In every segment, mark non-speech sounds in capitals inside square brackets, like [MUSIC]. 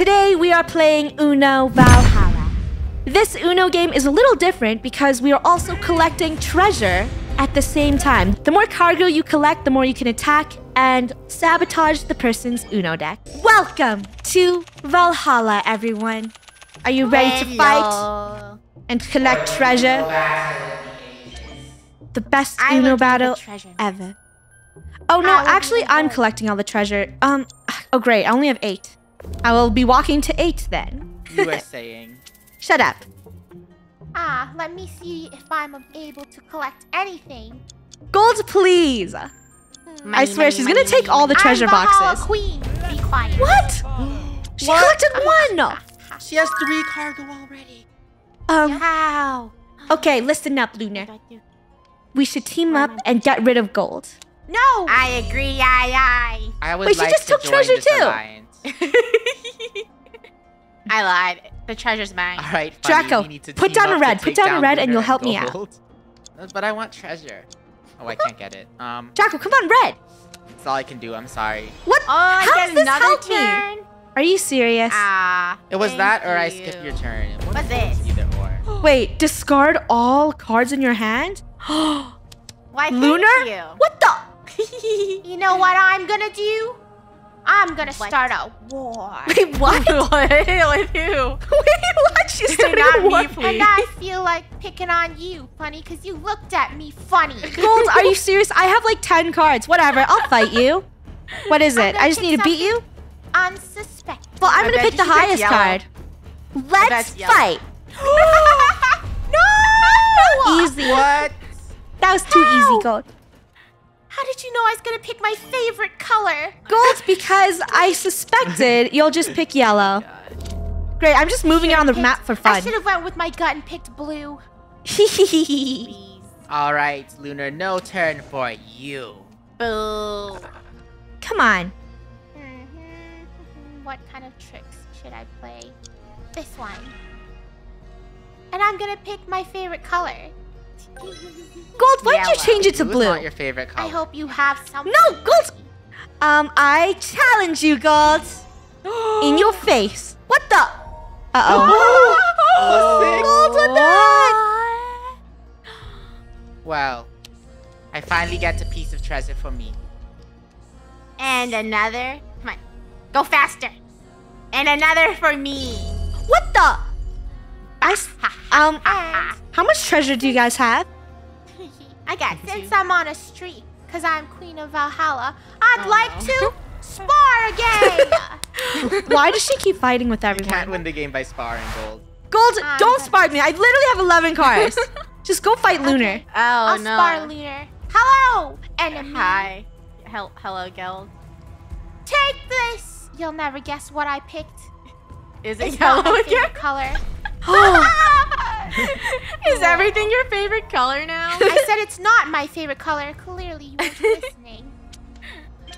Today we are playing Uno Valhalla. This Uno game is a little different because we are also collecting treasure at the same time. The more cargo you collect, the more you can attack and sabotage the person's Uno deck. Welcome to Valhalla, everyone. Are you ready to fight and collect treasure? The best I Uno will do the battle ever. Oh no, I actually I'm collecting all the treasure. Um, oh great, I only have eight. I will be walking to eight then. You were saying. [LAUGHS] Shut up. Ah, let me see if I'm able to collect anything. Gold, please. I swear she's gonna take all the treasure I'm Valhalla boxes. Queen. Be quiet. What? [GASPS] She collected one. She has three cargo already. Um. How? Okay, listen up, Lunar. We should team up and get rid of gold. No. I agree. Aye, aye. I would Wait, she just to took treasure too. alliance. [LAUGHS] I lied. The treasure's mine. All right, Funneh, Draco, we need to put down a red, put take down a red, and you'll help me out. But I want treasure. Oh, I can't get it. Um, Draco, come on, red. that's all I can do. I'm sorry. What? Oh, I How does this another help me? turn. Are you serious? Ah. It was that, or I you. skipped your turn. One What's this? Either or. [GASPS] Wait, discard all cards in your hand? [GASPS] Why? thank Lunar? you. What the? [LAUGHS] You know what I'm gonna do? I'm gonna start a war. [LAUGHS] Wait, what? [LAUGHS] what? [LAUGHS] With who? Wait, what? She started Not a me, war. And I feel like picking on you, Funneh, because you looked at me funny. Gold, are you serious? I have like 10 cards. Whatever, I'll fight you. What is it? I just need to beat you? Unsuspecting. Well, I'm I gonna pick the highest card. Let's fight. [GASPS] no! Easy. What? That was too How? easy, Gold. How did you know I was gonna pick my favorite color? Gold, because I suspected [LAUGHS] you'll just pick yellow. Great, I'm just moving it on the Picked- map for fun. I should have went with my gut and picked blue. [LAUGHS] All right, Lunar, no turn for you. Boo. Come on. Mhm. What kind of tricks should I play? This one. And I'm gonna pick my favorite color. Gold, why don't you change it to Blue's blue? not your favorite color. I hope you have something. No, Gold! Um, I challenge you, Gold. [GASPS] In your face. What the? Uh-oh. [GASPS] Gold, what the heck? Well, I finally get a piece of treasure for me. And another. Come on. Go faster. And another for me. What the? I s- um, how much treasure do you guys have? I got since I'm on a streak, cause I'm Queen of Valhalla, I'd like to spar again. [LAUGHS] Why does she keep fighting with You everyone? can't win the game by sparring gold. Gold, I'm don't gonna- me. I literally have 11 cards. [LAUGHS] Just go fight Lunar. Okay. Oh I'll no. spar Lunar. Hello, enemy. Hi. Hel- hello, Geld. Take this. You'll never guess what I picked. Is it It's not yellow my again? color. [GASPS] Is everything your favorite color now? I said it's not my favorite color. Clearly, you weren't [LAUGHS] listening.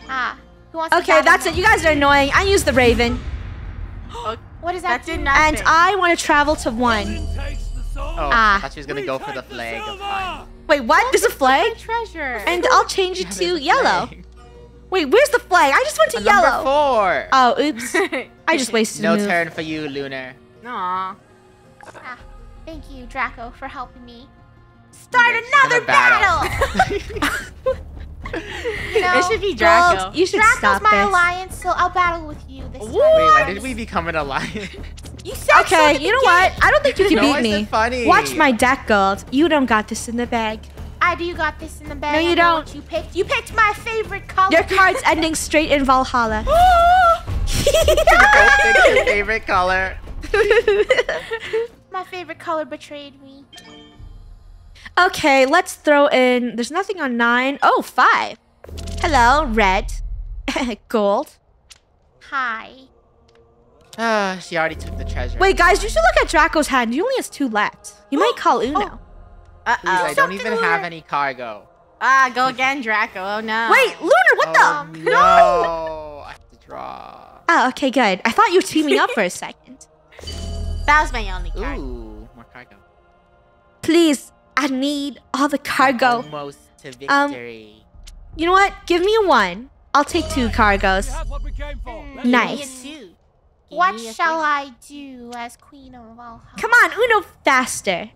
Ah, who wants Okay, battle that's it. You guys are annoying. I use the Raven. [GASPS] What does that, that did do? nothing. And I want to travel to one. Oh, Ah. I thought she was gonna go for the flag of fun. Wait, what? There's a flag? treasure. And I'll change it Yeah, to yellow. flag. Wait, where's the flag? I just went to Number yellow. four. Oh, oops. [LAUGHS] I just wasted no move. turn for you, Lunar. Aw. Ah, thank you, Draco, for helping me. Start Okay, another battle. battle. you [LAUGHS] know, [LAUGHS] It should be Draco. Gold, you should Draco's stop my this. alliance, so I'll battle with you this time. Wait, why did we become an alliance? [LAUGHS] You said Okay, the you know beginning. what? I don't think you can No, beat me. funny. Watch my deck, Gold. You don't got this in the bag. I do got this in the bag. No, you I don't. You picked. You picked my favorite color. Your card's ending straight in Valhalla. [GASPS] Both pick your favorite color. My favorite color betrayed me. okay, let's throw in. There's nothing on nine. Oh, five. Hello, red. [LAUGHS] Gold. Hi. Ah, she already took the treasure. Wait, guys, you should look at Draco's hand. He only has two left. You might call Uno. Please, Uh I oh. don't even have any cargo. Ah, go again, Draco. Oh no. Wait, Lunar, what oh, the? no. [LAUGHS] I have to draw. Oh, okay, good. I thought you were teaming up for a second. That was my only card. Ooh, more cargo. Please, I need all the cargo. Almost to Um, victory. You know what? Give me one. I'll take two cargos. Mm, Nice. Give me a two. What shall. I do as Queen of Valhalla? Come on, Uno, faster.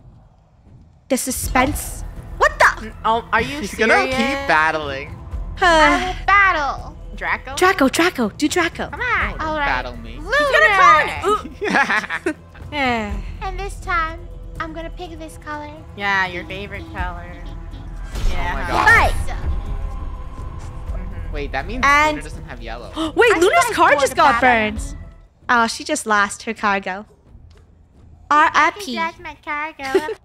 The suspense. What the? Oh, are you She's serious? gonna keep battling. I will battle. Draco? Draco, Draco, do Draco. Come on. Don't All right. battle me. Lunar. Yeah. [LAUGHS] [LAUGHS] [LAUGHS] And this time, I'm gonna pick this color. yeah, your favorite color. Yeah. my huh? God. Fight. Mhm. Wait, that means And- Luna doesn't have yellow. [GASPS] Wait, I Luna's car just got burned. Oh, she just lost her cargo. I RIP. my cargo. [LAUGHS]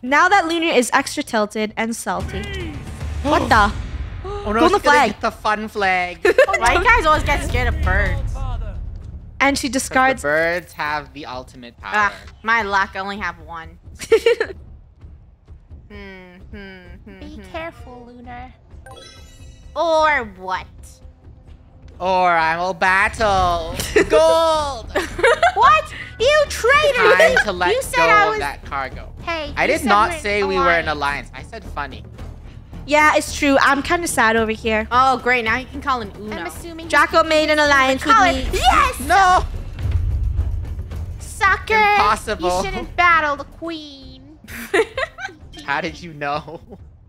Now that Lunar is extra tilted and salty. [GASPS] what the? [GASPS] Oh no, Go on the gonna flag. get the fun flag. [LAUGHS] Why you guys always get scared of birds? And she 'Cause the discards. birds have the ultimate power. Ah, my luck, I only have one. [LAUGHS] Hmm, hmm, hmm, Be hmm. careful, Lunar. Or what? Or I will battle. [LAUGHS] Gold. [LAUGHS] What? You traitor! Time to let you said go I of that cargo. Hey. I did not say we were in alliance. alliance. I said funny. Yeah, it's true. I'm kind of sad over here. Oh, great. Now you can call him Uno. I'm assuming. Draco made an alliance with Color. me. Yes! No. Sucker! Impossible. You shouldn't battle the queen. [LAUGHS] How did you know?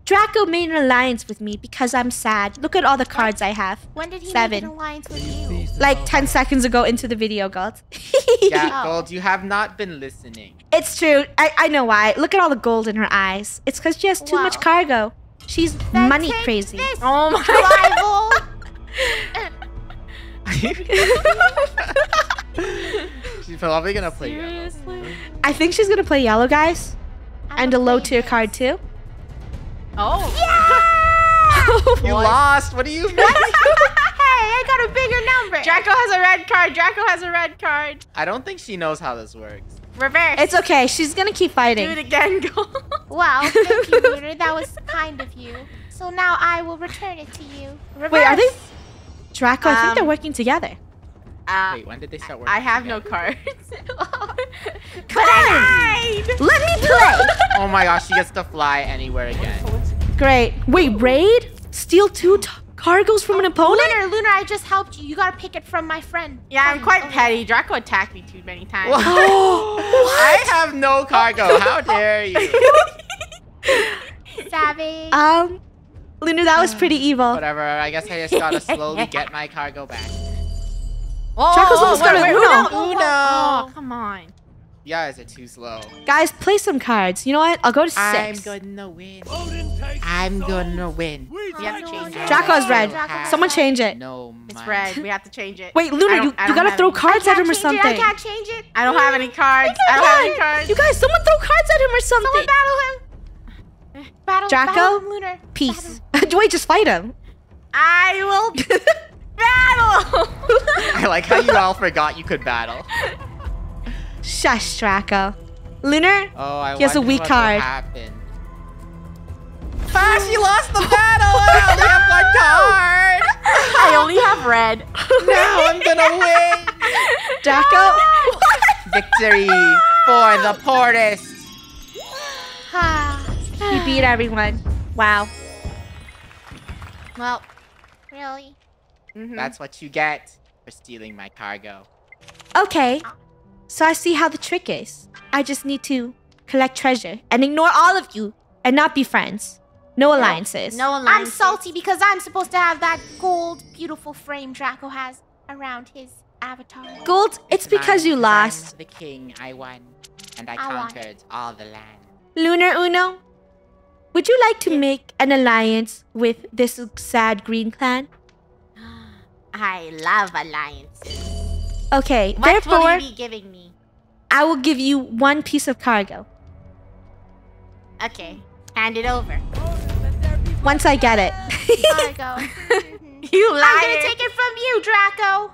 Draco made an alliance with me because I'm sad. Look at all the cards I have. When did he Seven. make an alliance with you? Like 10 seconds ago into the video, God. [LAUGHS] Yeah, Oh. Gold, you have not been listening. It's true. I, I know why. Look at all the gold in her eyes. It's because she has too much cargo. She's Then money crazy. This, oh my [LAUGHS] rival. [LAUGHS] She's probably gonna play yellow. I think she's gonna play yellow, guys, I'm and a low tier this. card too. Oh. oh. Yeah! [LAUGHS] You Boy. lost. What do you mean? hey, I got a bigger number. Draco has a red card. Draco has a red card. I don't think she knows how this works. Reverse. It's okay. She's gonna keep fighting. Do it again, [LAUGHS] go. Wow, thank you, Lunar. That was [LAUGHS] kind of you. So now I will return it to you. Reverse. Wait, are they? Draco, I think they're Um, working together. Uh, Wait, when did they start working? I have no cards. [LAUGHS] Come on! Let me play. Oh my gosh, she gets to fly anywhere again. Great. Wait, raid? Steal two t- cargoes from an opponent? Lunar, Lunar, I just helped you. You gotta pick it from my friend. Yeah, I'm quite over petty. Draco attacked me too many times. what? [LAUGHS] I have no cargo. [LAUGHS] How dare you? there. [LAUGHS] Savage. Um, Lunar, that was pretty [SIGHS] evil. Whatever. I guess I just gotta slowly get my cargo back. Oh, Draco's almost got a wait, Uno. wait, Uno. Oh, come on. You guys are too slow. Guys, play some cards. You know what? I'll go to 6 I'm gonna win. I'm gonna win. You have to change it. Draco's red. Draco's Someone change it. No, It's red. We have to change it. Wait, Luna, you, you gotta throw any- cards at him or can't it. something. I can't change it. I don't have any cards. I don't have any cards. You guys, someone throw cards at him or something. Someone battle him. Battle, Draco? battle him, Lunar. Peace. [LAUGHS] Wait, just fight him. I will [LAUGHS] battle. I like how you all forgot you could battle. [LAUGHS] Shush, Draco. Lunar? Oh, I He has a weak what card. Will happen. Ah, she lost the battle. I only have one card. [LAUGHS] I only have red. Now I'm gonna [LAUGHS] win. Draco? [LAUGHS] Victory for the poorest. [SIGHS] he beat everyone. Wow. well, really? Mhm. That's what you get for stealing my cargo. Okay. So I see how the trick is. I just need to collect treasure and ignore all of you and not be friends. No alliances. No alliances. I'm salty because I'm supposed to have that gold, beautiful frame Draco has around his avatar. Gold, it's because mine, you 'cause lost. The king. I won, and I, I won. conquered all the land. Lunar Uno, would you like to make an alliance with this sad green clan? [GASPS] I love alliances. Okay, What therefore, will you be giving me? I will give you one piece of cargo Okay, hand it over. once I get it. Cargo. [LAUGHS] [LAUGHS] You I'm gonna take it from you, Draco.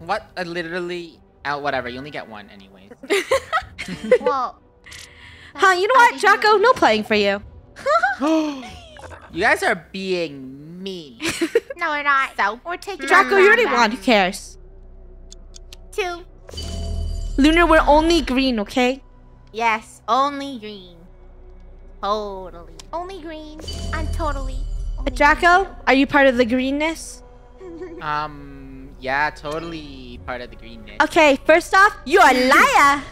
What? Uh, literally? Uh, whatever. You only get one, anyways. [LAUGHS] Well. huh, you know what, Draco? No playing for you. [GASPS] you guys are being mean. No, we're not. So- we're taking Draco, it you already back. won. Who cares? Two. Lunar, we're only green, okay? Yes, only green. Totally. Only green. I'm totally. only Draco, are you part of the greenness? [LAUGHS] Um, yeah, totally part of the greenness. Okay, first off, you're a [LAUGHS] liar.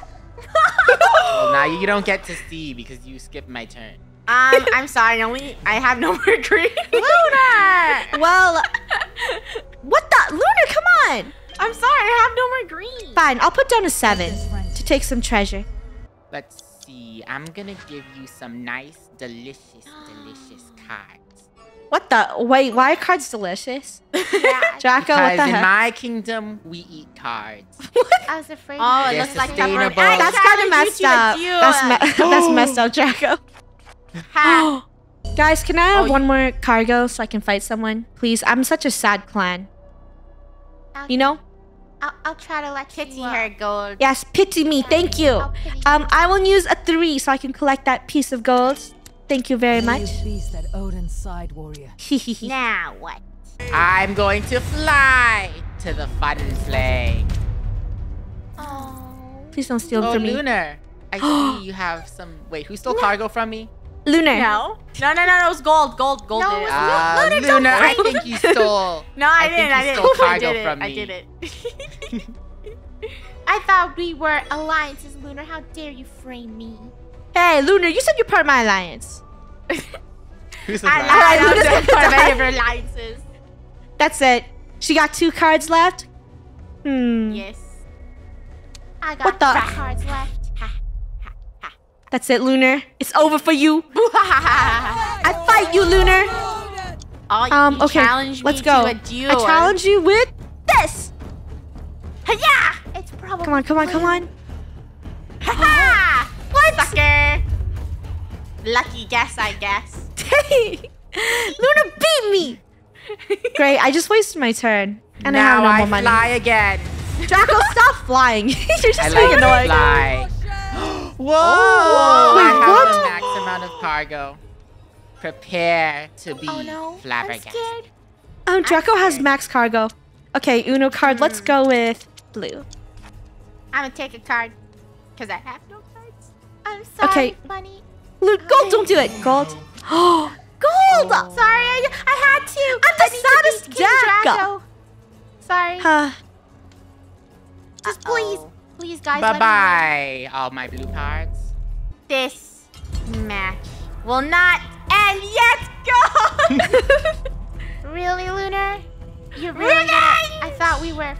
Well, now you don't get to see because you skipped my turn. Um, I'm sorry, only I have no more [LAUGHS] green. Lunar! well, what the? Lunar, come on. I'm sorry, I have no more green. Fine, I'll put down a seven to take some treasure. Let's see. I'm gonna give you some nice, delicious, delicious [GASPS] cards. What the? Wait, why are cards delicious? [LAUGHS] Yeah, Draco, what Because the in my kingdom, we eat cards. [LAUGHS] I was afraid. Oh, it looks like sustainable. pepperoni. That's kind of challenge messed you to a up. That's, me- [GASPS] that's messed up, Draco. Ha. [GASPS] Guys, can I have Oh, one more cargo so I can fight someone? Please, I'm such a sad clan. I'll, You know? I'll, I'll try to let Pity you. uh, her gold. Yes, pity me. Thank you. I'll. Um, I will use a three so I can collect that piece of gold. Thank you very much. You beast that Odin's side warrior. [LAUGHS] Hehehe. Now what? I'm going to fly to the fun flag. Oh. Please don't steal Oh, from me. Lunar. I [GASPS] see you have some. Wait, who stole cargo from me? Lunar. No. No, no, no, no, it was gold. Gold, gold No, it it. was Uh, Lunar, don't Lunar, I think you stole. [LAUGHS] No, I, I didn't. think I you didn't. stole I did it. I did it. [LAUGHS] I thought we were alliances, Lunar. How dare you frame me? Hey, Lunar, you said you're part of my alliance. [LAUGHS] Who's I the Alright, lied. I Luna's was gonna part of any of her alliances. That's it. She got two cards left. Hmm. Yes. I got What the- three cards left. That's it, Lunar. It's over for you. [LAUGHS] I fight you, Lunar. Oh, Um, you okay, challenged let's go. I challenge you with this. Yeah. It's probably. Come on, come on, come on. Ha What? Sucker. Lucky guess, I guess. [LAUGHS] Luna beat me. [LAUGHS] Great, I just wasted my turn. And I have no I more money. Now I fly again. Draco, stop flying. You're just I being like annoying. fly. Whoa! Oh, Wait, I have what? the max amount of cargo. Prepare to be Oh no. I'm flabbergasted. scared. Oh, Draco has max cargo. Okay, Uno card. Let's hmm. go with blue. I'm gonna take a card. Because I have no cards. I'm sorry, Okay. Bunny. Lu- gold, don't do it. Gold. [GASPS] Oh, gold. Sorry, I, I had to. I'm the I need to saddest beat Draco. Draco. Sorry. Huh. Just Uh-oh. please, guys. Bye-bye, all my blue cards. This match will not end yet. Go. [LAUGHS] Really, Lunar? You're really Really? gonna- I thought we were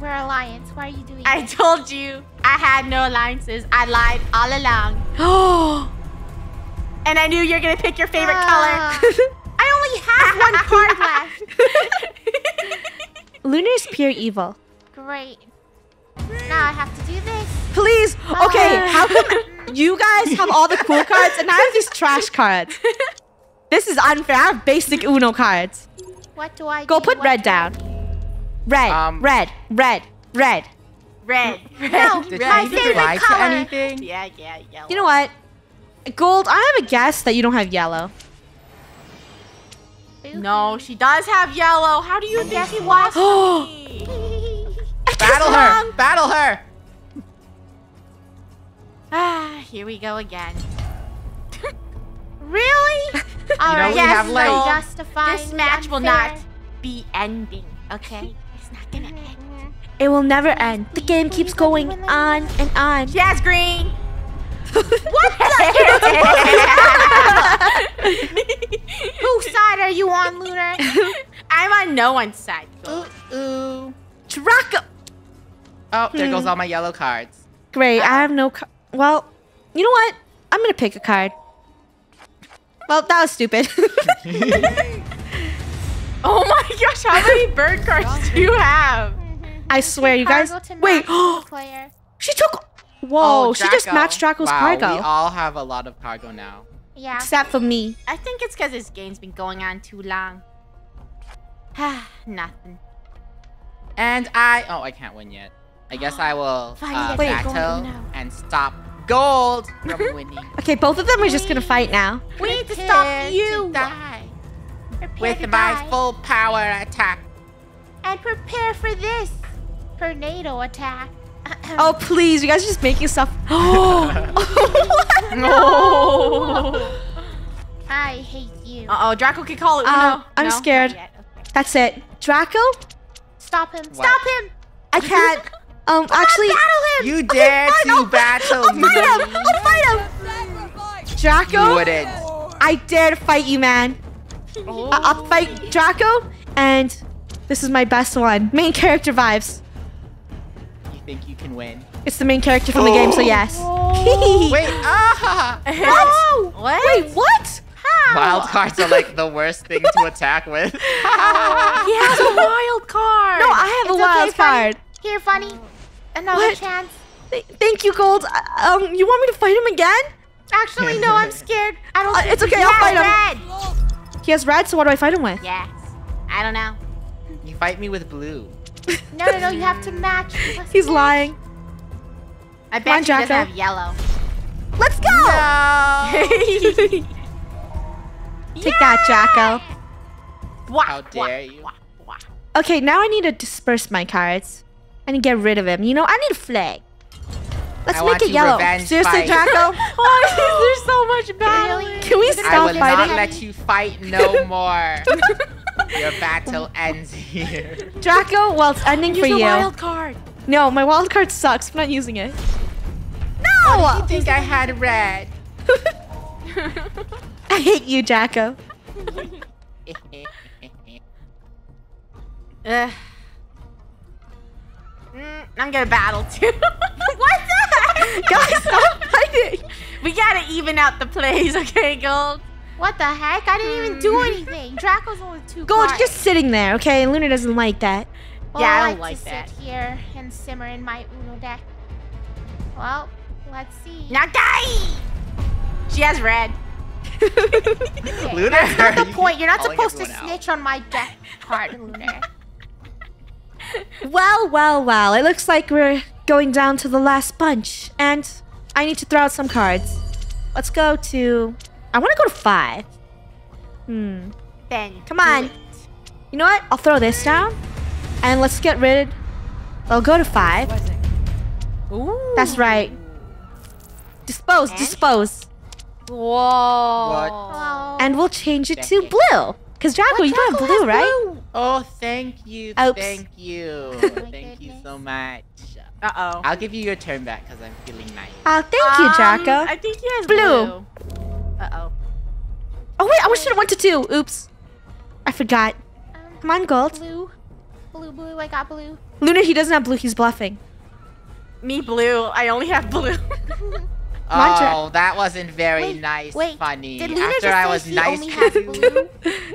we're alliance. Why are you doing I this? told you I had no alliances. I lied all along. Oh. [GASPS] And I knew you're gonna pick your favorite Ah. color. [LAUGHS] I only have one card left. [LAUGHS] Lunar is pure evil. Great. Now I have to do this. Please. Okay, how come [LAUGHS] you guys have all the cool cards and I have these trash cards? This is unfair. I have basic Uno cards. What do I Go do? put What red do down. Red, Um, red, red, red. Red. Red. No, Did my you favorite fly to color. anything? Yeah, yeah, yellow. You know what? Gold, I have a guess that you don't have yellow. No, she does have yellow. How do you think guess she what? was? Oh. me? [GASPS] [GASPS] [LAUGHS] Battle her! Battle her! Ah, here we go again. [LAUGHS] Really? [LAUGHS] All right, we yes, have so light. justifying This match will not be ending, okay? [LAUGHS] It's not gonna end. It will never end. The game keeps going on and on. Yes, green. What Whose side are you on, Lunar? I'm on no one's side. Ooh, ooh. Draco. Oh, there Hmm. goes all my yellow cards. Great. I have no. Ca- well, you know what? I'm gonna pick a card. Well, that was stupid. [LAUGHS] Oh my gosh, how many bird cards do you have? I swear, you guys. Wait. match the [GASPS] player. she took. Whoa! Oh, she just matched Draco's wow, cargo. We all have a lot of cargo now. Yeah. Except for me. I think it's because this game's been going on too long. Ah, [SIGHS] Nothing. And I. Oh, I can't win yet. I guess I will uh, wait, battle no. and stop gold from [LAUGHS] winning. Okay, both of them are just gonna fight now. We need to stop you. to die Prepare with to my die. full power attack. And prepare for this. Tornado attack. [CLEARS THROAT] Oh please, you guys are just making stuff. [GASPS] Oh. [LAUGHS] No. [LAUGHS] I hate you. Uh oh, Draco can call it. Uh, Uno. I'm No? scared. Okay. That's it. Draco. Stop him. What? Stop him. I can't. Um, actually, You dare to battle I'll me? fight him. I'll fight him. You Draco, wouldn't. I dare to fight you, man. Oh. I- I'll fight Draco, and this is my best one. Main character vibes. You think you can win? It's the main character from the game, so yes. Wait, [LAUGHS] ah! What? What? Wait, what? Wild cards are like the worst thing to attack with. [LAUGHS] He has a wild card. No, I have a wild okay, Funneh. card. Here, Funneh. Another What? chance. Th- thank you, Gold. Uh, Um, you want me to fight him again? Actually, no, I'm scared. I don't Uh, think it's okay, I'll has fight him. red. He has red, so what do I fight him with? Yes. I don't know. You fight me with blue. [LAUGHS] No, no, no, you have to match. You must He's match. lying. I Come bet on, he doesn't Jacko. have yellow. Let's go. No. [LAUGHS] Take that, Jacko. Wah, How wah, dare you. wah, wah. Okay, now I need to disperse my cards. I need to get rid of him. You know, I need a flag. Let's I make it yellow. Seriously, fight. Draco? Why is there so much battle? Really? Can we You're gonna stop I will do not fighting? let you fight no [LAUGHS] more. [LAUGHS] Your battle ends here. Draco, well, it's ending for you. a wild card. No, my wild card sucks. I'm not using it. No! You think I had red? [LAUGHS] I hate you, Jacko. Ugh. Mm, I'm gonna battle too. [LAUGHS] what the? Guys, stop fighting. We gotta even out the plays, okay, Gold? What the heck? I didn't even do anything. Draco's only two Gold, cards. you're just sitting there, okay? Luna doesn't like that. Well, Yeah, I I don't like like to that. sit here and simmer in my Uno deck. Well, let's see. Now die! She has red. [LAUGHS] Okay, Lunar, That's not the [LAUGHS] you point. You're not supposed to everyone out. snitch on my deck card, Lunar. Well, well, well. It looks like we're going down to the last bunch. And I need to throw out some cards. Let's go to... I want to go to five. Hmm. Then Come on. You know what? I'll throw this down. And let's get rid... I'll go to five. Ooh. That's right. Dispose, And? dispose. Whoa. Oh. And we'll change it to blue. Because Draco, you don't have blue, right? Oh, thank you. Oops. Thank you. thank you so much. Uh oh. I'll give you your turn back because I'm feeling nice. Oh, thank you, Draco. I think he has Blue. blue. Uh oh. oh, wait, I should have went to two. Oops. I forgot. Um, Come on, Gold. blue. Blue, blue. I got blue. Luna, he doesn't have blue. He's bluffing. Me blue. I only have blue. [LAUGHS] [LAUGHS] on, Jack. Oh, that wasn't very Wait, nice, wait. funny. Did Luna After just I was nice to you, blue?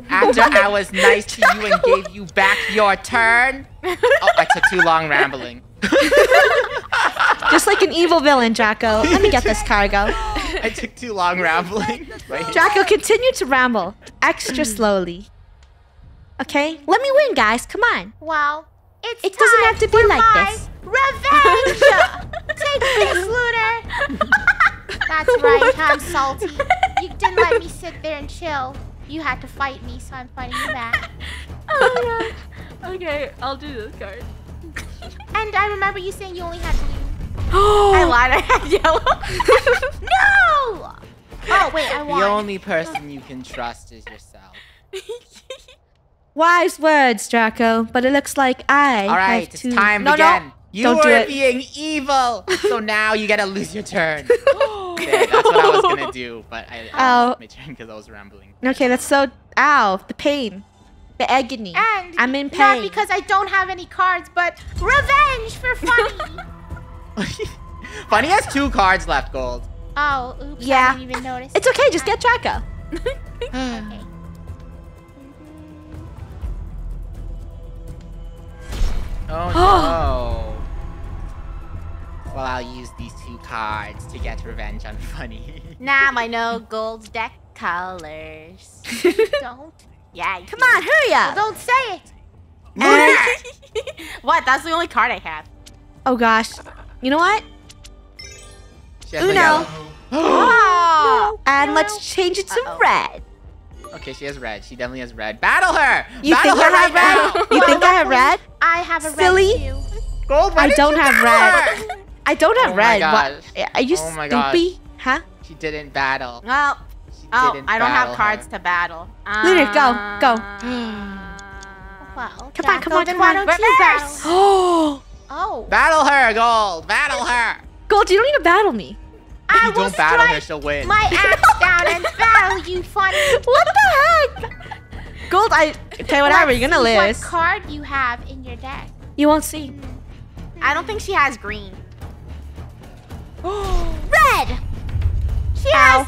after [LAUGHS] I was nice to you and gave you back your turn. Oh, I took too long rambling. [LAUGHS] Just like an evil villain, Jacko. Let me get this cargo. [LAUGHS] I took too long rambling. Wait. Draco, continue to ramble. Extra slowly. Okay? Let me win, guys. Come on. Well, it's It doesn't have to be like this. Revenge! Take this, [LAUGHS] Lunar! That's right, oh I'm salty. You didn't let me sit there and chill. You had to fight me, so I'm fighting you back. [LAUGHS] oh my god. Okay, I'll do this card. And I remember you saying you only had blue. I lied. I had yellow. No! Oh, wait, I won. The only person you can trust is yourself. [LAUGHS] Wise words, Draco. But it looks like I All right, have it's to... time no, again. No. You Don't were do it. being evil, so [LAUGHS] now you gotta lose your turn. [LAUGHS] Okay, that's what I was gonna do, but I, I lost my turn because I was rambling. Okay, that's so... Ow. The pain. The agony. And I'm in pain. not pain. because I don't have any cards, but revenge for Funneh. [LAUGHS] Funneh has two cards left, Gold. oh, oops, Yeah. I didn't even notice. It's okay. Just get Draco. Okay. [GASPS] Oh no. Well, I'll use these two cards to get revenge on [LAUGHS] Funneh. Now I know gold deck colors. [LAUGHS] Don't. Yeah. Come on, hurry up. Don't say it. [LAUGHS] what? That's the only card I have. Oh, gosh. You know what? She has Uno. yellow. Oh. [GASPS] Ah, [GASPS] and let's change it to Uh-oh. red. Okay, she has red. She definitely has red. Battle her! You Battle think her I have right red? now! You think I have red? I have a Silly. red too. Gold, I don't have battle red. Her? I don't have Oh my red. What? gosh. Are you Oh my gosh. stupid? Huh? She didn't battle. Well. She Oh, didn't I don't have cards her. to battle. Lunar, go, go. Uh, Well, [SIGHS] Come on, come on, then come why on. don't you battle? Reverse! [GASPS] Oh, Oh. Battle her, Gold. Battle her. Gold, you don't need to battle me. I you will don't battle her, strike she'll win. my axe [LAUGHS] down and battle you, Funneh. [LAUGHS] What the heck? Gold, I okay, [LAUGHS] whatever. Let's You're gonna see lose. What card you have in your deck? You won't see. I don't think she has green. [GASPS] Red. She has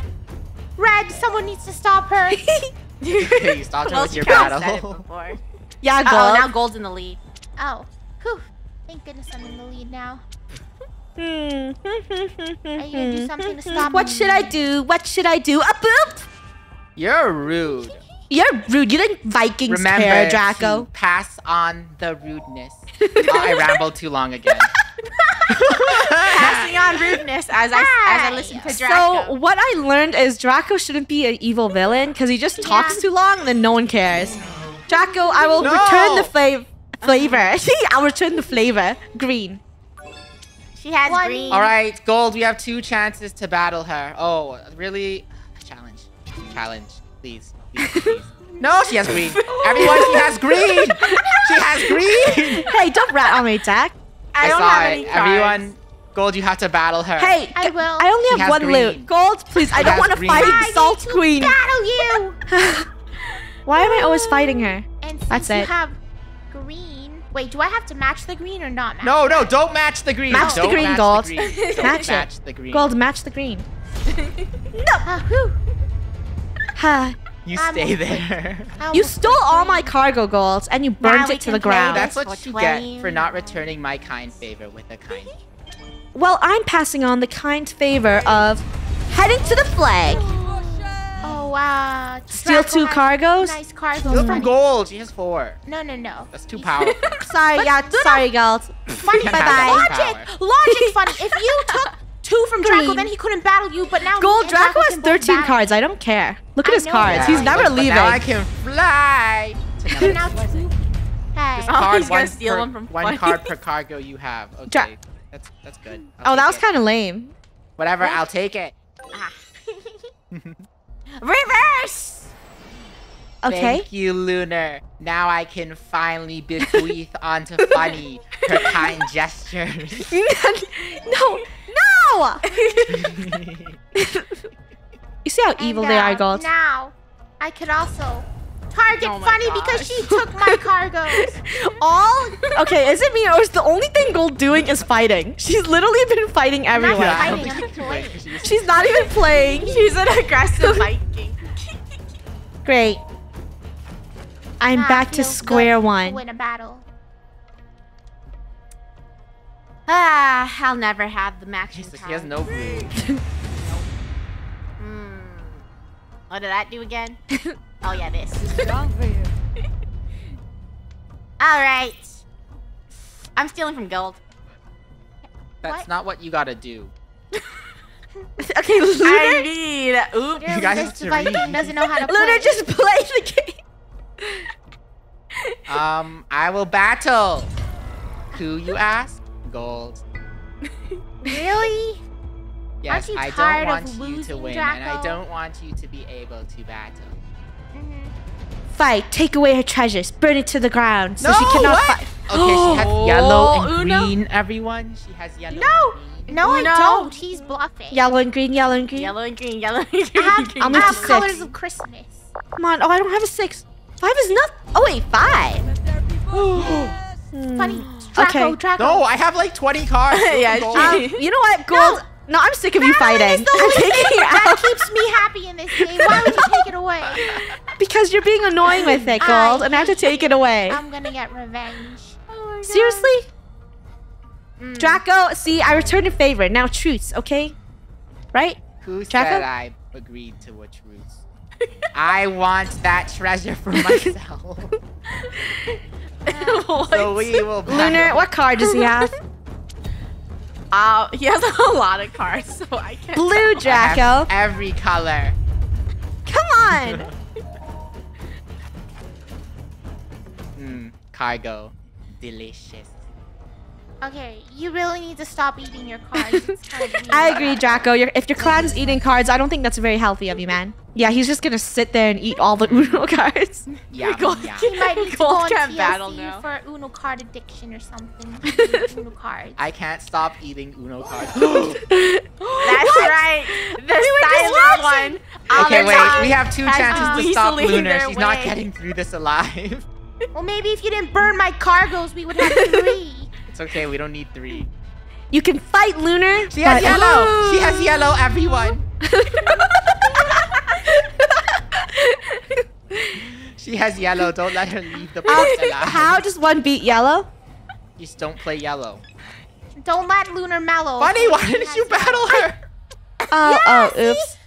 red. Someone needs to stop her. [LAUGHS] [LAUGHS] you stopped her Well, with your kinda said it battle. [LAUGHS] before. Yeah, Oh, now gold's in the lead. oh. Whew. Thank goodness I'm in the lead now. Are you gonna do something to stop What me? should I do? What should I do? Up, up. You're rude. You're rude. You didn't Vikings Remember care, Draco. to pass on the rudeness. oh, I rambled too long again. Passing on rudeness as I as I listen to Draco. So what I learned is Draco shouldn't be an evil villain because he just talks too long and then no one cares. Draco, I will No. return the uh-huh. flavor. [LAUGHS] Flavor. I'll return the flavor. Green. she has One. green. All right, Gold, we have two chances to battle her. Oh, really? Challenge. Challenge. Please. Please, [LAUGHS] please. No, she has green. Everyone, she has green. She has green. Hey, don't rat on me, Jack. I, don't saw have it. any cards. Everyone, Gold, you have to battle her. Hey, I g- will. I only She have one green. loot. Gold, please. I don't want to green. fight I Salt to Queen. battle you. [LAUGHS] Why am I always fighting her? And since That's you it. have green, wait, do I have to match the green or not match? No, no, don't match the green. Match the Don't green, match Gold. The green. Don't Match it. match the green. Gold, match the green. [LAUGHS] Whew. Ha. You I'm stay there. [LAUGHS] You stole all my cargo golds and you burned it to the ground. That's what you 20 get for not returning my kind favor with a kind. Well, I'm passing on the kind favor of heading to the flag. Oh, oh wow. Steal two cargos? Nice cargo. Steal from Gold. She has four. No, no, no. That's too powerful. [LAUGHS] Sorry, yeah, sorry, girls. Funneh, [LAUGHS] Bye-bye. that Logic, logic, Funneh. If you took two from Draco, Green. then he couldn't battle you. But now Gold me Draco has 13 cards. I don't care. Look at I his know cards. that. He's never but leaving. Now I can fly. to So another now two. Hey. Just card [LAUGHS] he's gonna one steal per, one from one card per [LAUGHS] cargo you have. Okay, Dra- that's that's good. I'll Oh, that was kind of lame. Whatever, I'll take it. Ah. [LAUGHS] Reverse. Okay. Thank you, Lunar. Now I can finally bequeath onto Funneh her kind gestures. no, no! [LAUGHS] you see how And, evil they are, uh, Gold? Now, I could also target Oh my Funneh because she took my cargos. [LAUGHS] All okay? Is it me or is the only thing Gold doing is fighting? She's literally been fighting Not everyone. Yeah, I don't fighting, think I'm she can win, playing. 'cause she's- She's not even [LAUGHS] playing. She's an aggressive Viking. Great. I'm Nah, back to square good to one. Win a battle. Ah, I'll never have the matching Jesus, card. he has no [LAUGHS] room. Hmm. What did that do again? [LAUGHS] oh yeah, this. Strong for you. [LAUGHS] All right. I'm stealing from gold. That's What? not what you gotta do. okay, I Lunar. need. Oops. Literally, guys this have to read. doesn't know how to play. Lunar, just play the game. Um, I will battle. Who you ask? Gold. Really? [LAUGHS] Yes, I don't want you to losing, win, and I don't want you to be able to battle. Mhm. Fight. Take away her treasures. Burn it to the ground so no, she cannot what? fight. Okay, she has [GASPS] yellow and Uno. green. Everyone, she has yellow. No, and green. no, I don't. He's bluffing. Yellow and green. Yellow and green. Yellow and green. Yellow and green. I have, I'll I move to have six. colors of Christmas. Come on. Oh, I don't have a six. Five is not. Oh wait, five. Let there be more. Hmm. Funny. Draco, Okay. Draco. No, I have like 20 cards. [LAUGHS] Yeah, Gold. Um, you know what, Gold? No, I'm sick of you fighting. is the I'm only [LAUGHS] thing that keeps me happy in this game. Why would you take it away? [LAUGHS] because you're being annoying with it, Gold, I and I have to take it away. I'm gonna get revenge. Seriously, Mm. Draco. See, I returned a favor. Now truce, okay? Right? Who Draco? said I agreed to what truths? I want that treasure for myself. [LAUGHS] so we will battle. Lunar, what card does he have? [LAUGHS] Uh, he has a [LAUGHS] lot of cards, so I can't. Blue I Draco. every color. Come on. Mm, cargo. Delicious. Okay, you really need to stop eating your cards. It's [LAUGHS] kind of. I agree, Draco. Your, if your clan's eating cards, I don't think that's very healthy of you, man. Yeah, he's just gonna sit there and eat all the [LAUGHS] Uno cards. [LAUGHS] Yeah, Gold- yeah. You might need to Gold go on can't battle now. for Uno card addiction or something. Uno cards. I can't stop eating Uno cards. [GASPS] [GASPS] That's right. The silent one. okay, wait. time We have two has chances to stop weaseling Lunar. their She's not getting through this alive. Well, maybe if you didn't burn my cargoes, we would have three. It's okay. We don't need three. You can fight Lunar. She has but- yellow. She has yellow. Everyone. [LAUGHS] She has yellow. Don't let her leave the post alive. how does one beat yellow? Just don't play yellow. Don't let Lunar mellow. Bunny, why didn't you battle her? Oh, oh, oops.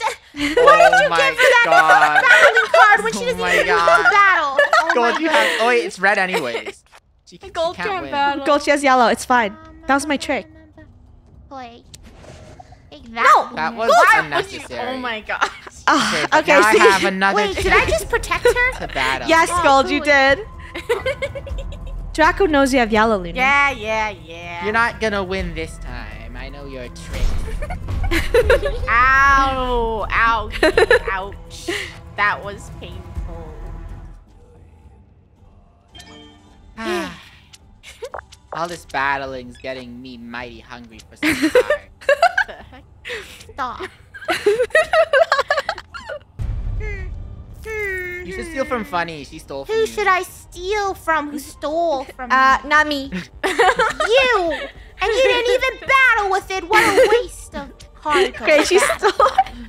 [LAUGHS] Oh what did you oh my give her that god. battling card when she Oh doesn't my even God. know battle? Oh Gold, you have. Oh wait, it's red anyways. She, she Gold can't can't win. battle. Gold, she has yellow. It's fine. That was my trick. Play. Take that. That was Why unnecessary. Oh my gosh. Ah, [LAUGHS] Okay, okay, now I have another Wait, did I just protect her? [LAUGHS] to battle. Yes, Oh, Gold, you did. [LAUGHS] Draco knows you have yellow, Lunar. Yeah, yeah, yeah. You're not gonna win this time. I know your trick. Ow! Ow! Ouch! That was painful. All this battling's getting me mighty hungry for some [LAUGHS] cards. Stop. You should steal from Funneh. She stole from Who you. should I steal from? Who stole [LAUGHS] from Uh, me? not me. [LAUGHS] You! And you didn't even battle with it. What a waste of cargo. Great, she stole.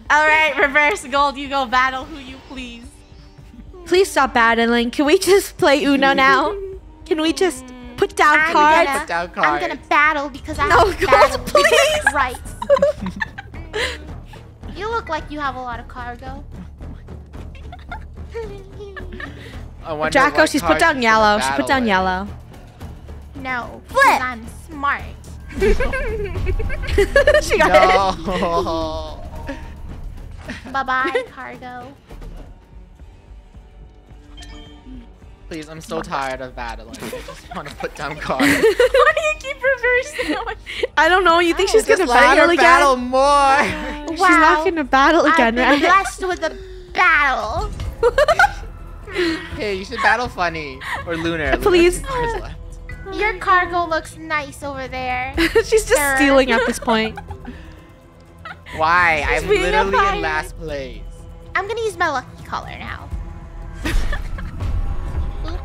All right, reverse gold. You go battle who you please. Please stop battling. Can we just play Uno now? Can we just put down I'm cards? gonna- Put down I'm gonna battle because I No, have Gold, battle [LAUGHS] please. rights. [LAUGHS] you look like you have a lot of cargo. I wonder Draco, what she's put down yellow. She put down with. yellow. no, Flip. I'm smart. [LAUGHS] she got it. Bye bye, cargo. Please, I'm so tired of battling. I just want to put down [LAUGHS] cards. Why do you keep reversing? I don't know. You think she's gonna letting battle her again? battle more. She's not Wow. gonna battle I've again, been right? blessed with a battle. [LAUGHS] hey, you should battle Funneh or Lunar. [LAUGHS] Lunar Please. two. Your cargo looks nice over there. she's just Sure. stealing at this point. Why? I'm literally in last place. I'm gonna use my lucky color now.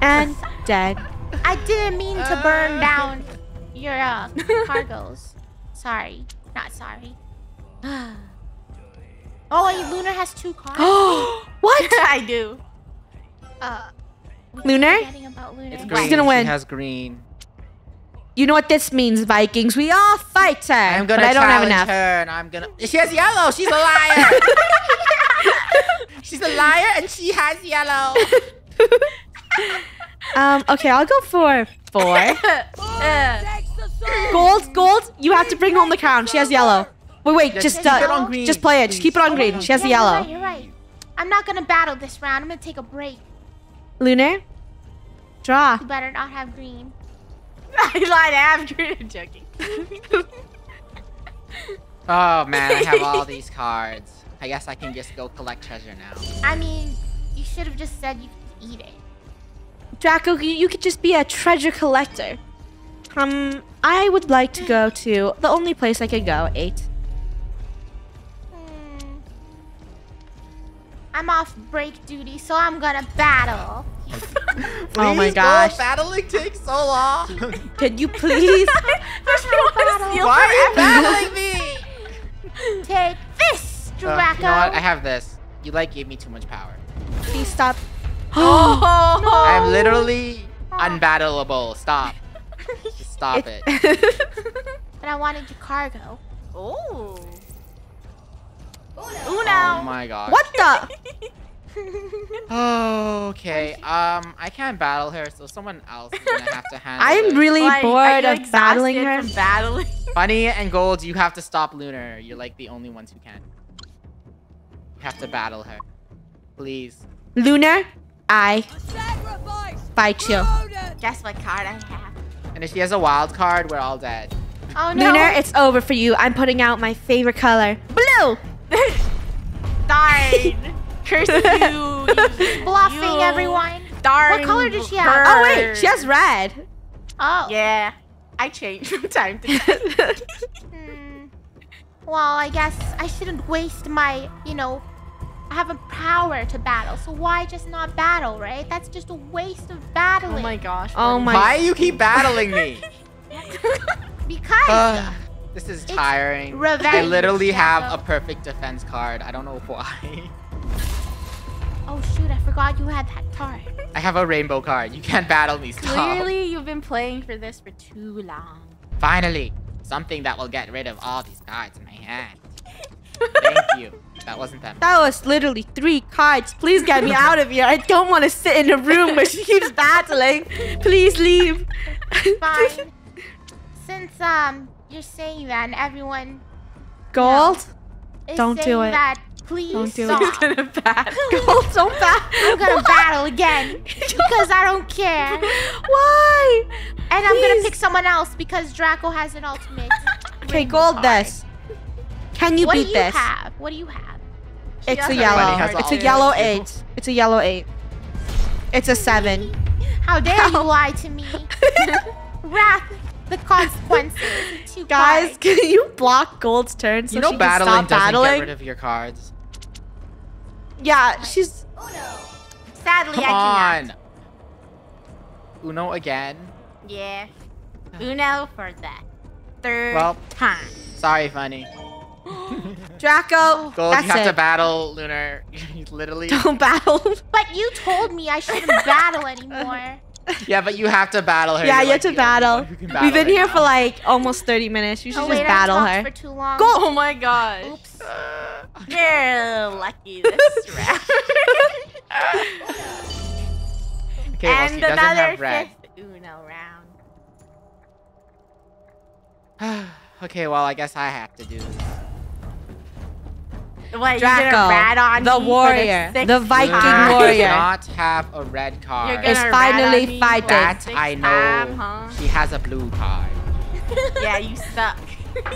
Oops. And [LAUGHS] dead. I didn't mean to burn Uh. down [LAUGHS] your uh, [LAUGHS] cargoes. Sorry, not sorry. [GASPS] oh, wait, Lunar has two cards. [GASPS] what? I do. uh, we keep Lunar? forgetting about Lunar. It's She's gonna win. She has green. You know what this means, Vikings? We all fight her. I'm gonna but I don't have enough. her, and I'm gonna. She has yellow. She's a liar. She's a liar, and she has yellow. Um. Okay, I'll go for four. Uh, Takes [LAUGHS] the soul. gold, gold. You have to bring home the crown. She has yellow. Wait, wait. Just, keep it uh, on green, just play it. Just keep it on green. She has the Yeah, yellow. You're right, you're right. I'm not gonna battle this round. I'm gonna take a break. Lunar. Draw. You better not have green. [LAUGHS] I lied. I have green. I'm joking. [LAUGHS] Oh man, I have all these cards. I guess I can just go collect treasure now. I mean, you should have just said you could eat it. Draco, you, you could just be a treasure collector. Um, I would like to go to the only place I could go. Eight. Hmm. I'm off break duty, so I'm gonna battle. [LAUGHS] Oh my Please, gosh. Gold, battling takes so long. [LAUGHS] Could you please? [LAUGHS] First, you want Why are you battling me? Take this, Uh, Draco. you know what? I have this. You like gave me too much power. please stop. [GASPS] Oh, I'm literally unbattleable. Stop. Just stop it. [LAUGHS] but I wanted your cargo. Oh. Oh Uno. my god. what the? Oh, [LAUGHS] okay. Um, I can't battle her, so someone else is gonna have to [LAUGHS] handle I'm it. really Like, bored of battling her. From battling. Funneh and Gold, you have to stop Lunar. You're like the only ones who can. You have to battle her. Please. Lunar, I Sacrifice. fight you. Guess what card I have? And if she has a wild card, we're all dead. Oh no. Lunar, it's over for you. I'm putting out my favorite color. Blue! [LAUGHS] Darn. [LAUGHS] Curse you. [LAUGHS] you bluffing you everyone. Darn. What color did she have? Oh, wait, she has red. Oh. Yeah. I change from time to time. Hmm. Well, I guess I shouldn't waste my, you know, I have a power to battle, so why just not battle, right? That's just a waste of battling. oh my gosh. Oh buddy. my- Why you keep battling me? [LAUGHS] Because Ugh, this is tiring. Revenge, I revenge, literally have Jacko. a perfect defense card. I don't know why. oh shoot, I forgot you had that card. I have a rainbow card. You can't battle me. Stop. Clearly, you've been playing for this for too long. Finally, something that will get rid of all these cards in my hand. Thank you. [LAUGHS] That wasn't them. That was literally three cards. Please get me out of here. I don't want to sit in a room where she keeps [LAUGHS] battling. Please leave. Fine. [LAUGHS] Since um you're saying that and everyone Gold? is Don't do it. that, please Don't do it. stop. He's gonna battle. [LAUGHS] Gold, don't battle. I'm gonna battle again because I don't care. Why? And I'm gonna pick someone else because Draco has an ultimate. Okay, gold card. this. Can you What beat do you this? have? What do you have? It's a yellow. Everybody It's a yellow eight. It's a yellow eight. It's a seven. How dare you lie to me? [LAUGHS] Wrath, the consequences. [LAUGHS] Too Guys, bad. can you block Gold's turn so you know she battling can stop doesn't battling? get rid of your cards. yeah, she's. Oh, Sadly, Come I cannot. on. Uno again. Yeah. Uno for the third Well- time. Sorry, Funneh. [GASPS] Draco. [GASPS] Gold, that's you have it. to battle Lunar. [LAUGHS] You literally. Don't battle. [LAUGHS] But you told me I shouldn't [LAUGHS] battle anymore. Yeah, but you have to battle her. yeah, You're you have to the only battle. one who can We've been her here now. for like almost 30 minutes. You oh, should oh just wait, battle her. for too long. Go. Oh my gosh. Oops. You're lucky this round. Okay, well, and doesn't another have red. fifth Uno round. [SIGHS] okay, well, I guess I have to do this. What, you gonna Draco, rat on the me warrior, sixth the Viking time? Warrior. does not have a red card. You're gonna Is rat finally on me fighting. for that I know. time, huh? She has a blue card. [LAUGHS] yeah, you suck. [LAUGHS]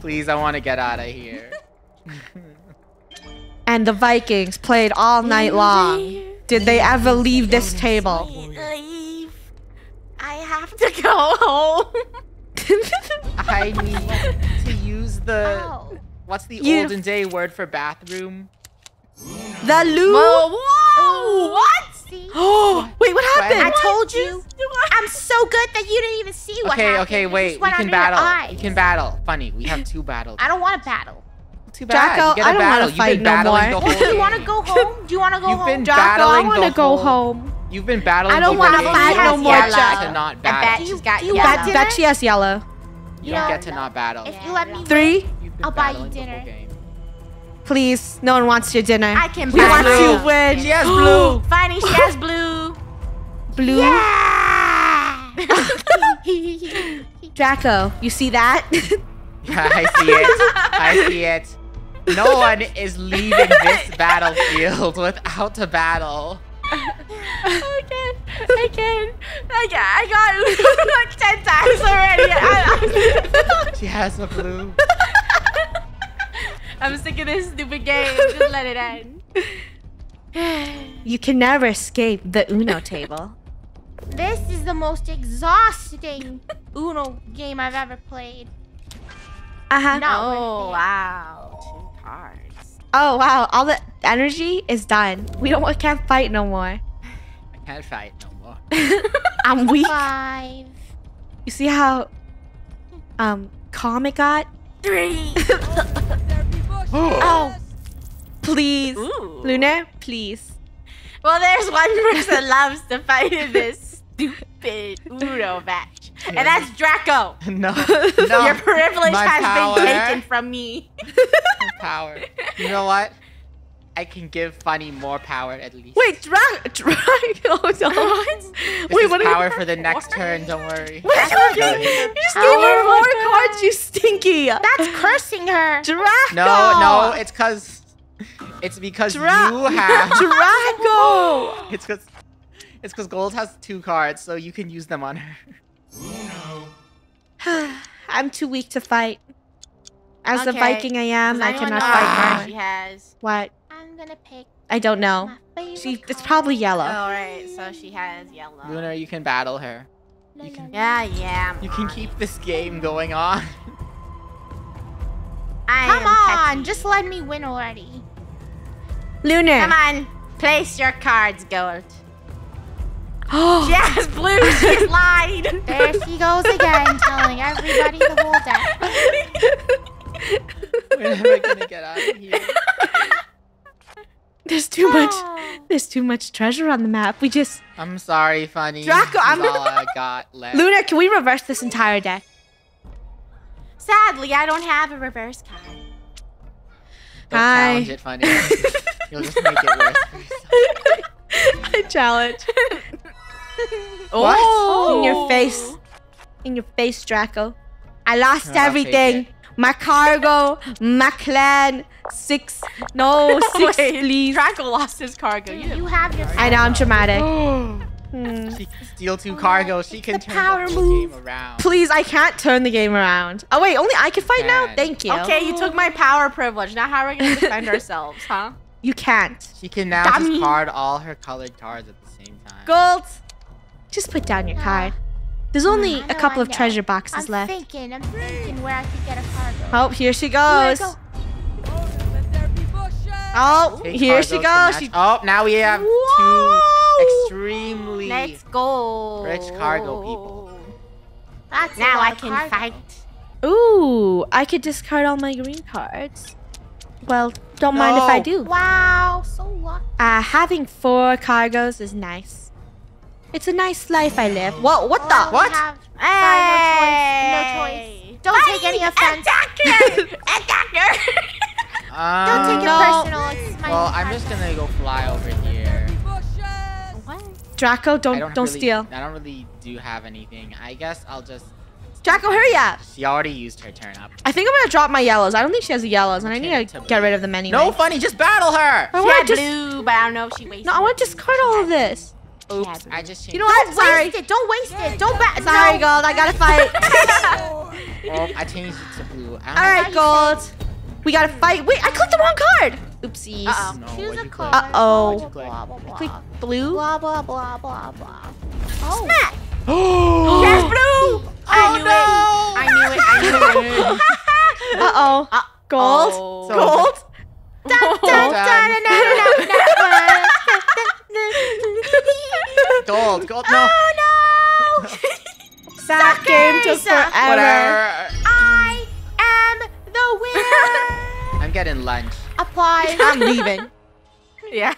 Please, I want to get out of here. [LAUGHS] And the Vikings played all night long. Did they ever leave this table? Leave. I have to go home. I need to use the. Ow. What's the You- olden day word for bathroom? the loo. Whoa, whoa, what? Oh, [GASPS] wait, what happened? I told you. I'm so good that you didn't even see what Okay, happened. okay, It wait. just We can battle. eyes. We can battle. Funneh, we have two battles. I don't want to battle. Too bad. Draco, you get I a don't wanna battle. You've fight been no battling more. the whole [LAUGHS] Do you want to go home? Do you want to go You've home? been Draco, I want to go whole- home. You've been battling. I don't wanna whole fight game. no You more, get Jack. to not I battle. bet she's got you yellow. Bet, bet she has yellow. You No. don't get to not battle. If you let me Three? You've been I'll buy you battling the whole dinner. Please, no one wants your dinner. I can we buy want blue. to win. She has [GASPS] blue. Funneh, she has [LAUGHS] blue. Blue. [LAUGHS] [LAUGHS] Draco, you see that? Yeah, I see it. I see it. No one is leaving this battlefield without a battle. I can. I can. I can. I got like ten times already. I, She has a blue. I'm sick of this stupid game. Just let it end. [SIGHS] you can never escape the Uno table. This is the most exhausting Uno game I've ever played. Uh huh. Not Oh wow, two cards. Oh wow, all the energy is done. We don't we can't fight no more. [SIGHS] I can't fight no more. [LAUGHS] I'm weak. Five. You see how um calm it got? Three. [LAUGHS] [GASPS] Oh, please, Ooh. Lunar, please. Well, there's one person loves to fight in this stupid Uno match, and that's Draco. [LAUGHS] no, [LAUGHS] no. Your privilege My has power. been taken from me. power. You know what? I can give Funneh more power at least. Wait, drag, drag. [LAUGHS] Oh no. This Wait, is what are you? power for the next turn. Don't worry. What are you doing? You just gave her more cards, you stinky. That's cursing her. Draco. No, no, it's cause it's because Dra- you have [LAUGHS] Draco. it's because It's because Gold has two cards, so you can use them on her. [SIGHS] I'm too weak to fight. As the Okay. Viking I am, I cannot fight what. She has. What? I'm gonna pick I don't know. my favorite She, it's probably yellow. All right, so she has yellow. Lunar, you can battle her. You can- Yeah, yeah. I'm You can keep it. this game going on. I Come on, petty. just let me win already. Lunar. Come on. Place your cards, Gold. [GASPS] Oh, Yes, blue. She's [LAUGHS] lied. There she goes again, [LAUGHS] telling everybody the whole deck. We're never gonna get out of here. [LAUGHS] there's too much. Oh. There's too much treasure on the map. We just. I'm sorry, Funneh. Draco, I'm- is [LAUGHS] all I got left. Lunar, can we reverse this entire deck? Sadly, I don't have a reverse card. Don't Hi. challenge it, Funneh. You'll just make it worse. [LAUGHS] I challenge. [LAUGHS] Oh, what? In your oh. face. In your face, Draco. I lost I'll everything. My cargo, my clan, six. No, [LAUGHS] six, Wait, please. Draco lost his cargo. You You have your I know I'm dramatic. [GASPS] Hmm. She can steal two cargo. She can The turn power the move. game around. Please, I can't turn the game around. Oh wait, only I can fight now. Thank you. Okay, you took my power privilege. Now how are we gonna defend [LAUGHS] ourselves, huh? You can't. She can now Dummy. discard all her colored cards at the same time. Gold. Just put down your card. There's only a couple of treasure boxes I'm left. thinking, I'm thinking where I could get a cargo. Oh, here she Here I goes. go. Oh, Take here she goes. She Oh, now we have Whoa. two extremely. Let's go. Rich cargo people. That's a Now I can cargo. fight. Ooh, I could discard all my green cards. Well, don't mind if I do. Wow, so lucky. Uh, having four cargos is nice. It's a nice life I live. Whoa, what Well, the? What? have- Hey! no choice. Don't take any offense. Attacker! [LAUGHS] Attacker! [LAUGHS] Um, Don't take it No. personal. It's my Well, I'm just gonna go fly over here. What? Draco, don't don't don't really, steal. I don't really do have anything. I guess I'll just. Draco, hurry up! She already used her turn up. I think I'm gonna drop my yellows. I don't think she has the yellows, and I need to to get rid of them anyway. No, Funneh, just battle her. I She want had to just. blue, but I don't know if she wasted No, I want to it. discard all of this. Oops, I just changed. You know what? Don't Sorry. waste it. Don't waste it. Don't bat. Sorry, no. gold. I gotta fight. [LAUGHS] Oh, I changed it to blue. All right, How you gold. We gotta fight. Wait, I clicked the wrong card. Oopsies. Uh-oh. know. Choose a you Uh-oh. What'd you click? Blah, blah, blah. Click blue. Blah, blah, blah, blah, blah. Oh. Smack. [GASPS] Yes, blue! [GASPS] I knew it. I knew it. I knew it. Uh oh. Uh, Gold. oh. Gold. [LAUGHS] Dun, dun, [LAUGHS] Gold, gold, no. That game took forever. Whatever. I am the winner. I'm getting lunch. Apply. I'm leaving. [LAUGHS] yeah.